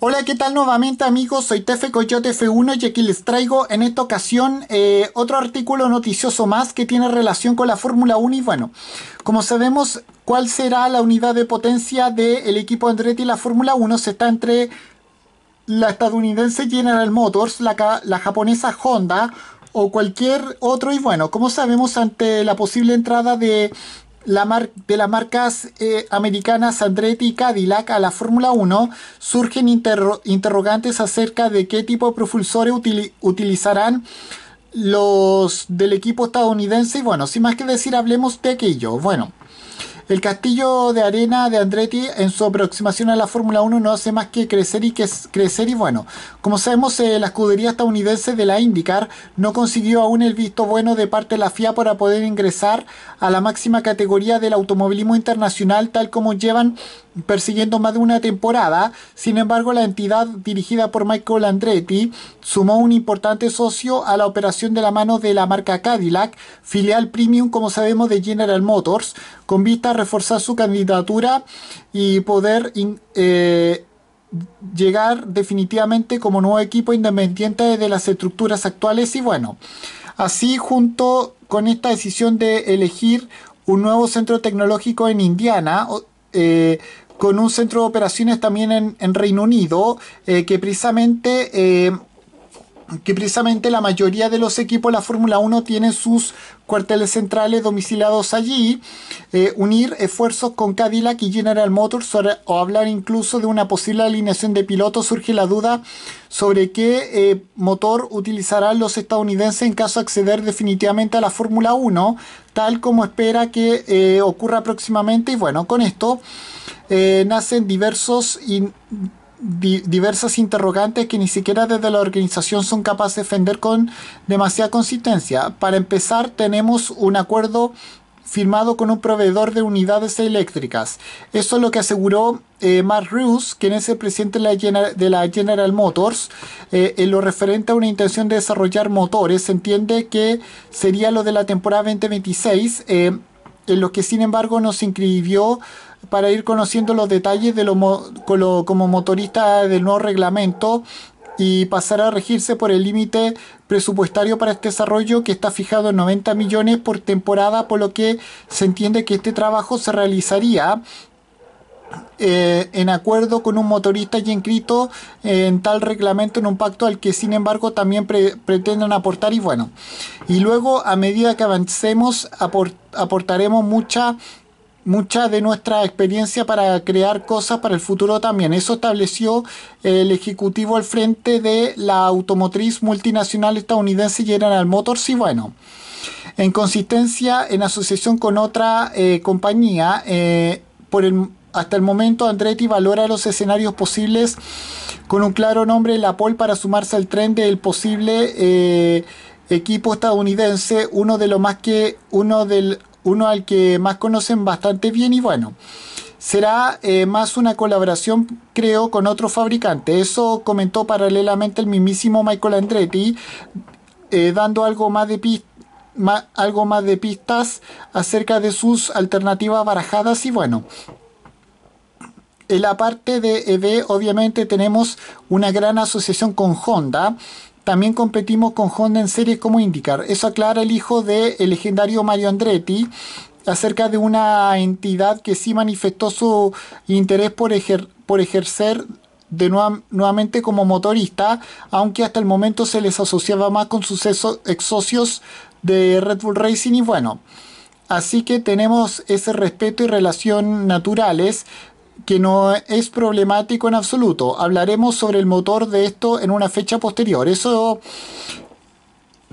Hola, ¿qué tal nuevamente amigos? Soy Tefe Coyote F1 y aquí les traigo en esta ocasión eh, otro artículo noticioso más que tiene relación con la Fórmula 1 y bueno, como sabemos cuál será la unidad de potencia del equipo Andretti y la Fórmula 1 se está entre la estadounidense General Motors, la, la japonesa Honda o cualquier otro y bueno, como sabemos ante la posible entrada de de las marcas eh, americanas Andretti y Cadillac a la Fórmula 1, surgen interrogantes acerca de qué tipo de propulsores utilizarán los del equipo estadounidense. Y bueno, sin más que decir, hablemos de aquello. Bueno. El castillo de arena de Andretti en su aproximación a la Fórmula 1 no hace más que crecer y que crecer y bueno, como sabemos eh, la escudería estadounidense de la IndyCar no consiguió aún el visto bueno de parte de la FIA para poder ingresar a la máxima categoría del automovilismo internacional tal como llevan persiguiendo más de una temporada. Sin embargo, la entidad dirigida por Michael Andretti sumó un importante socio a la operación de la mano de la marca Cadillac, filial premium, como sabemos, de General Motors, con vista a reforzar su candidatura y poder eh, llegar definitivamente como nuevo equipo independiente de las estructuras actuales. Y bueno, así junto con esta decisión de elegir un nuevo centro tecnológico en Indiana, eh, con un centro de operaciones también en, Reino Unido, eh, que precisamente... Eh, que precisamente la mayoría de los equipos de la Fórmula 1 tienen sus cuarteles centrales domiciliados allí, eh, unir esfuerzos con Cadillac y General Motors o hablar incluso de una posible alineación de pilotos, surge la duda sobre qué motor utilizarán los estadounidenses en caso de acceder definitivamente a la Fórmula 1, tal como espera que ocurra próximamente. Y bueno, con esto eh, nacen diversos diversas interrogantes que ni siquiera desde la organización son capaces de defender con demasiada consistencia. Para empezar, tenemos un acuerdo firmado con un proveedor de unidades eléctricas. Eso es lo que aseguró eh, Mark Roos, quien es el presidente de la, General, Motors, eh, en lo referente a una intención de desarrollar motores. Se entiende que sería lo de la temporada 2026, en lo que sin embargo nos inscribió para ir conociendo los detalles de lo, como motorista del nuevo reglamento y pasar a regirse por el límite presupuestario para este desarrollo que está fijado en 90 millones por temporada, por lo que se entiende que este trabajo se realizaría eh, en acuerdo con un motorista ya inscrito en tal reglamento en un pacto al que sin embargo también pretenden aportar y bueno y luego a medida que avancemos aportaremos mucha mucha de nuestra experiencia para crear cosas para el futuro también. Eso estableció el ejecutivo al frente de la automotriz multinacional estadounidense General Motors y bueno. En consistencia, en asociación con otra eh, compañía, eh, por el, hasta el momento Andretti valora los escenarios posibles con un claro nombre, la Pol, para sumarse al tren del posible eh, equipo estadounidense, uno de lo más que uno del uno al que más conocen bastante bien y bueno, será eh, más una colaboración creo con otro fabricante. Eso comentó paralelamente el mismísimo Michael Andretti, eh, dando algo más de algo más de pistas acerca de sus alternativas barajadas y bueno. En la parte de EV obviamente tenemos una gran asociación con Honda también competimos con Honda en series como IndyCar. Eso aclara el hijo del legendario Mario Andretti acerca de una entidad que sí manifestó su interés por, por ejercer de nuevamente como motorista, aunque hasta el momento se les asociaba más con sus ex socios de Red Bull Racing y bueno, así que tenemos ese respeto y relación naturales que no es problemático en absoluto. Hablaremos sobre el motor de esto en una fecha posterior. Eso,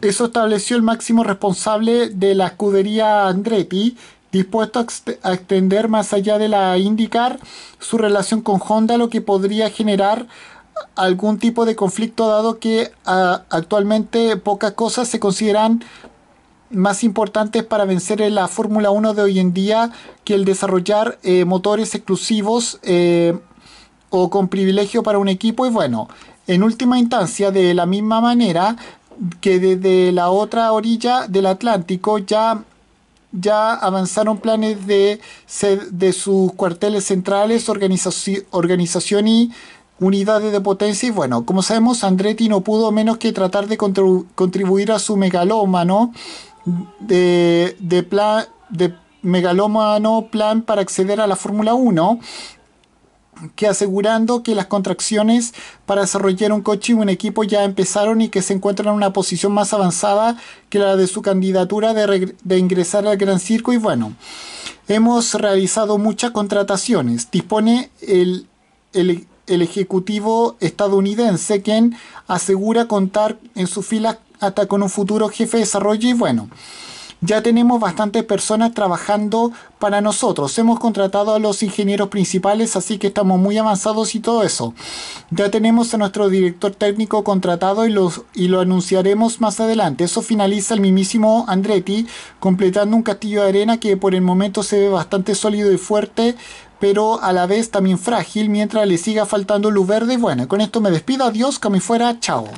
eso estableció el máximo responsable de la escudería Andretti, dispuesto a extender más allá de la IndyCar su relación con Honda, lo que podría generar algún tipo de conflicto dado que ah, actualmente pocas cosas se consideran más importantes para vencer en la Fórmula 1 de hoy en día que el desarrollar eh, motores exclusivos eh, o con privilegio para un equipo. Y bueno, en última instancia, de la misma manera que desde la otra orilla del Atlántico ya, ya avanzaron planes de, de sus cuarteles centrales, organización y unidades de potencia y bueno, como sabemos Andretti no pudo menos que tratar de contribuir a su megalómano de, de, plan, de megalómano plan para acceder a la Fórmula 1 que asegurando que las contracciones para desarrollar un coche y un equipo ya empezaron y que se encuentran en una posición más avanzada que la de su candidatura de, de ingresar al Gran Circo y bueno, hemos realizado muchas contrataciones. Dispone el, el, el Ejecutivo estadounidense quien asegura contar en su fila hasta con un futuro jefe de desarrollo y bueno, ya tenemos bastantes personas trabajando para nosotros. Hemos contratado a los ingenieros principales, así que estamos muy avanzados y todo eso. Ya tenemos a nuestro director técnico contratado y, y lo anunciaremos más adelante. Eso finaliza el mismísimo Andretti, completando un castillo de arena que por el momento se ve bastante sólido y fuerte pero a la vez también frágil mientras le siga faltando luz verde. Bueno, con esto me despido. Adiós, que fuera. Chao.